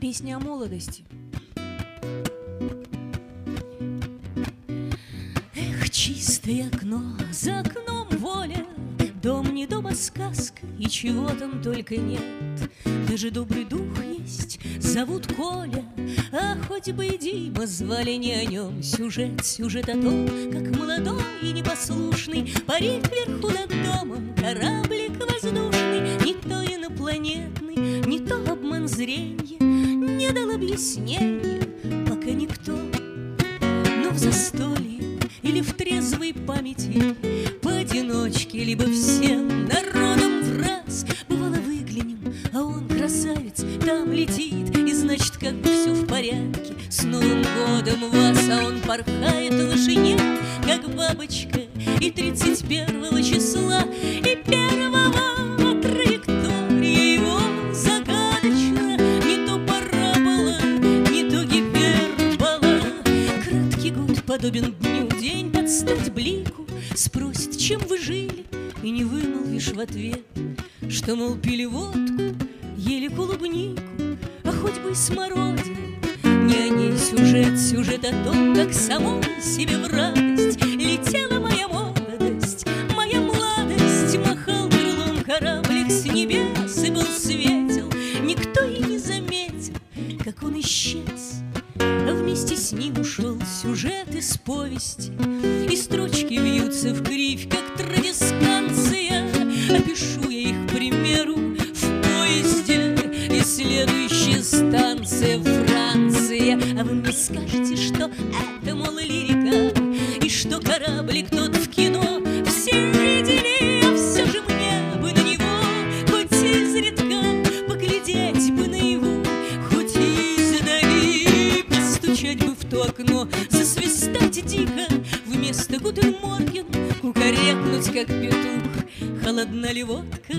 Песня о молодости. Эх, чистое окно, за окном воля, Дом не дом, а сказка, и чего там только нет. Даже добрый дух есть, зовут Коля, А хоть бы и Дима звали не о нем. Сюжет, сюжет о том, как молодой и непослушный Парит вверху над домом кораблик воздушный, Не то инопланетный, не то обман зрения, Объяснения, пока никто. Но в застолье или в трезвой памяти Поодиночке, либо всем народом в раз. Бывало выглянем, а он красавец там летит И значит, как бы все в порядке. С Новым годом вас, а он порхает в вышине Как бабочка и 31 числа подобен дню, день под стать блику Спросит, чем вы жили, и не вымолвишь в ответ Что, мол, пили водку, ели клубнику А хоть бы и смородину. Не о ней сюжет, сюжет о том, как самой себе в радость. Летела моя молодость, моя младость Махал крылом кораблик с небес и был светел. Никто и не заметил, как он исчез. а вместе с ним ушел сюжет из повести. И строчки вьются в кривь, как традисканция. Опишу я их, примеру, в поезде. И следующая станция Франция. А вы мне скажете, что это, мол, лирика? И что кораблик тот в кино то окно, засвистать дико Вместо Гутен Морген кукарекнуть, как петух. Холодна ли водка,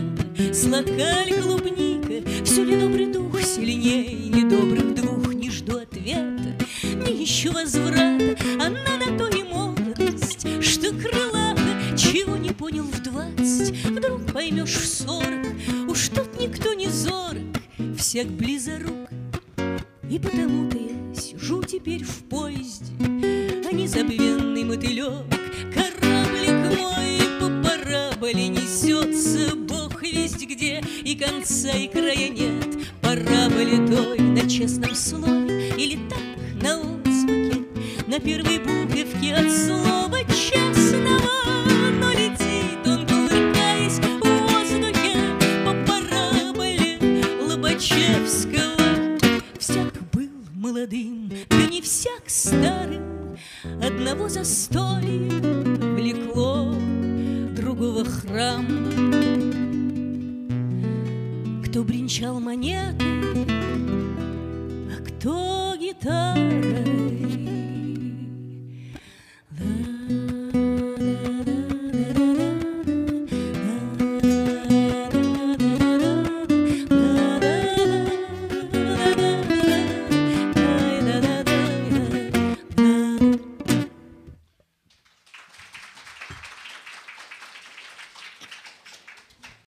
сладка ли клубника Все ли добрый дух сильней недобрых двух? Не жду ответа, не ищу возврата Она на то и молодость, что крылата Чего не понял в двадцать, вдруг поймешь в сорок Уж тут никто не зорок, всяк близорук и потому-то я сижу теперь в поезде, А незабвенный мотылек, кораблик мой По параболе несется, бог весть где, И конца и края нет. Параболе той на честном слове Или так, на отзвуке, на первой буковке От слова старым Одного застолья влекло, другого храм Кто бренчал монеты, а кто гитарой